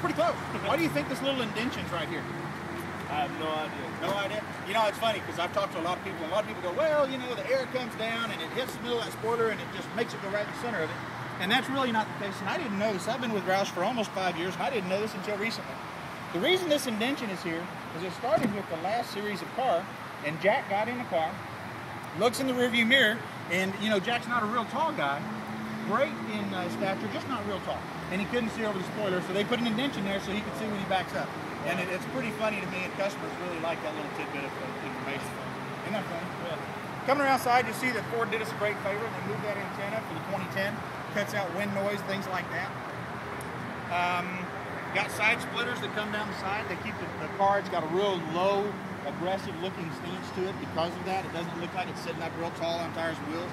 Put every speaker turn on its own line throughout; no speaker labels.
pretty close. Why do you think this little indention's right here?
I have no idea.
No idea. You know, it's funny because I've talked to a lot of people, and a lot of people go, well, you know, the air comes down and it hits the middle of that spoiler and it just makes it go right in the center of it. And that's really not the case. And I didn't know this. I've been with Roush for almost five years, and I didn't know this until recently. The reason this indention is here is it started with the last series of car, and Jack got in the car, looks in the rearview mirror, and you know, Jack's not a real tall guy, great in uh, stature, just not real tall. And he couldn't see over the spoiler, so they put an indention there so he could see when he backs up. And it, it's pretty funny to me, and customers really like that little tidbit of of information. Isn't that funny?
Yeah.
Coming around side, you see that Ford did us a great favor. They moved that antenna for the 2010, cuts out wind noise, things like that. Um, got side splitters that come down the side. They keep the, the car, it's got a real low, aggressive looking stance to it because of that. It doesn't look like it's sitting up real tall on tires and wheels.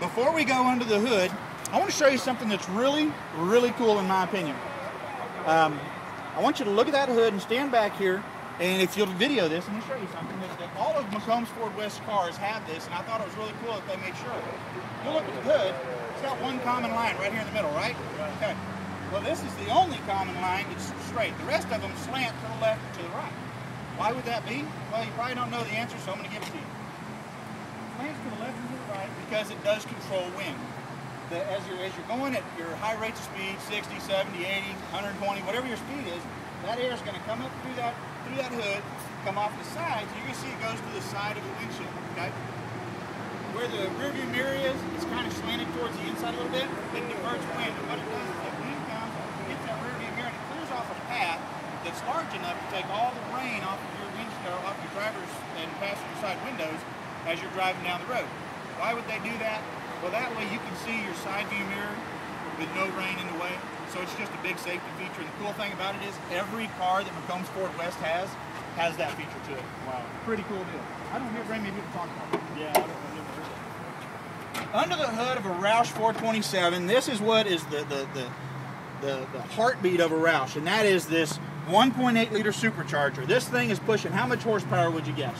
Before we go under the hood, I want to show you something that's really, really cool in my opinion. Um, I want you to look at that hood and stand back here, and if you'll video this, I'm going to show you something that, all of McCombs Ford West cars have this, and I thought it was really cool that they made sure. You look at the hood, it's got one common line right here in the middle, right? Okay. Well, this is the only common line that's straight. The rest of them slant to the left or to the right. Why would that be? Well, you probably don't know the answer, so I'm going to give it to you. To the left and to the right because it does control wind. The, as, you're, as you're going at your high rates of speed, 60, 70, 80, 120, whatever your speed is, that air is going to come up through that through that hood, come off the sides. You're going to see it goes to the side of the windshield. Okay. Where the rearview mirror is, it's kind of slanted towards the inside a little bit. It diverts wind, and what it does is that wind comes, hits that rearview mirror, and it clears off a path that's large enough to take all the rain off of your windshield, off your driver's and passenger side windows as you're driving down the road. Why would they do that? Well, that way you can see your side view mirror with no rain in the way. So it's just a big safety feature. And the cool thing about it is every car that McCombs Ford West has has that feature to it.
Wow.
Pretty cool deal. I don't hear very many people talk about it.
Yeah, I don't, I've never heard that.
Under the hood of a Roush 427, this is what is the, the, the, the, the heartbeat of a Roush, and that is this 1.8 liter supercharger. This thing is pushing how much horsepower would you guess?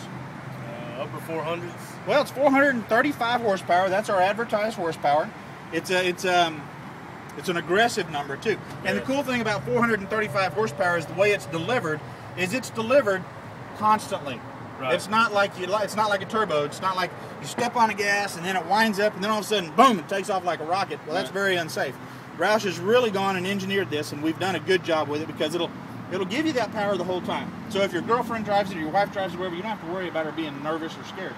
Upper 400s.
Well, it's 435 horsepower. That's our advertised horsepower. It's a, it's um, it's an aggressive number too. And the cool thing about 435 horsepower is the way it's delivered. Is it's delivered constantly.
Right.
It's not like you. It's not like a turbo. It's not like you step on the gas and then it winds up and then all of a sudden, boom, it takes off like a rocket. Well, that's
Right.
very unsafe. Roush has really gone and engineered this, and we've done a good job with it because it'll it'll give you that power the whole time. So if your girlfriend drives it or your wife drives it, wherever, you don't have to worry about her being nervous or scared.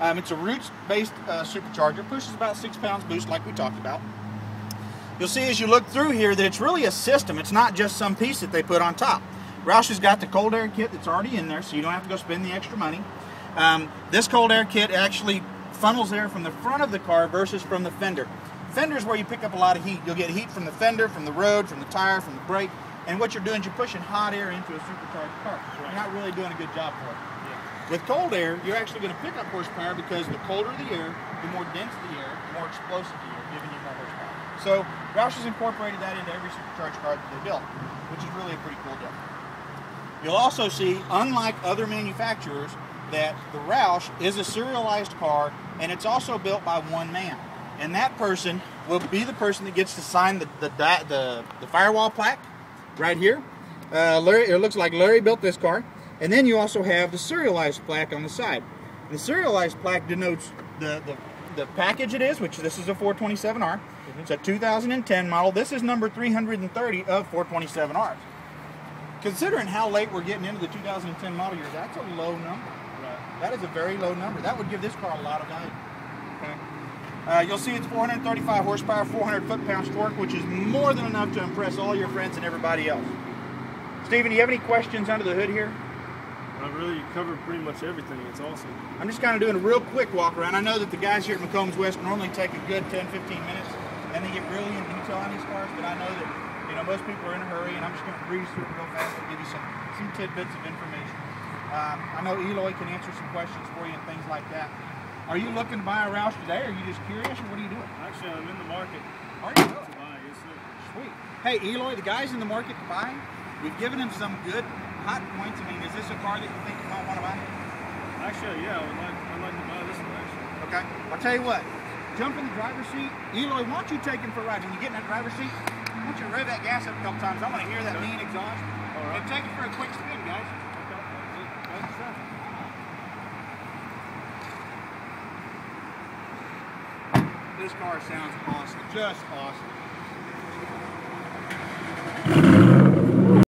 Um, it's a roots-based uh, supercharger. Pushes about six pounds boost, like we talked about. You'll see as you look through here that it's really a system. It's not just some piece that they put on top. Roush has got the cold air kit that's already in there, so you don't have to go spend the extra money. Um, this cold air kit actually funnels air from the front of the car versus from the fender. Fender is where you pick up a lot of heat. You'll get heat from the fender, from the road, from the tire, from the brake. And what you're doing is you're pushing hot air into a supercharged car. You're not really doing a good job for it. With cold air, you're actually going to pick up horsepower because the colder the air, the more dense the air, the more explosive the air, giving you more horsepower. So Roush has incorporated that into every supercharged car that they built, which is really a pretty cool deal. You'll also see, unlike other manufacturers, that the Roush is a serialized car and it's also built by one man. And that person will be the person that gets to sign the, the, the, the firewall plaque right here. Uh, Larry, it looks like Larry built this car. And then you also have the serialized plaque on the side. The serialized plaque denotes the, the, the package it is, which this is a 427R. It's a 2010 model. This is number 330 of 427Rs. Considering how late we're getting into the 2010 model year, that's a low number.
Right.
That is a very low number. That would give this car a lot of value. Okay. Uh, you'll see it's 435 horsepower, 400 foot-pounds torque, which is more than enough to impress all your friends and everybody else. Steven, do you have any questions under the hood here?
I really covered pretty much everything. It's awesome.
I'm just kind of doing a real quick walk around. I know that the guys here at McCombs West normally take a good 10, 15 minutes and they get really in detail on these cars, but I know that you know most people are in a hurry and I'm just going to breeze through and go fast and give you some, some tidbits of information. Um, I know Eloy can answer some questions for you and things like that. Are you looking to buy a Roush today or are you just curious or what are you doing?
Actually, I'm in the market
Are you?
to buy. Yes, sir.
Sweet. Hey, Eloy, the guy's in the market to buy. We've given him some good hot points. I mean, is this a car that you think you might want to buy?
Actually, yeah, I would like, I'd like to buy this one. Actually.
Okay. I'll tell you what. Jump in the driver's seat. Eloy, why don't you take him for a ride? When you get in that driver's seat, I want you to rev that gas up a couple times. I want to hear that mean exhaust.
All right.
And take it for a quick spin, guys.
That's stuff.
This car sounds awesome. Just awesome.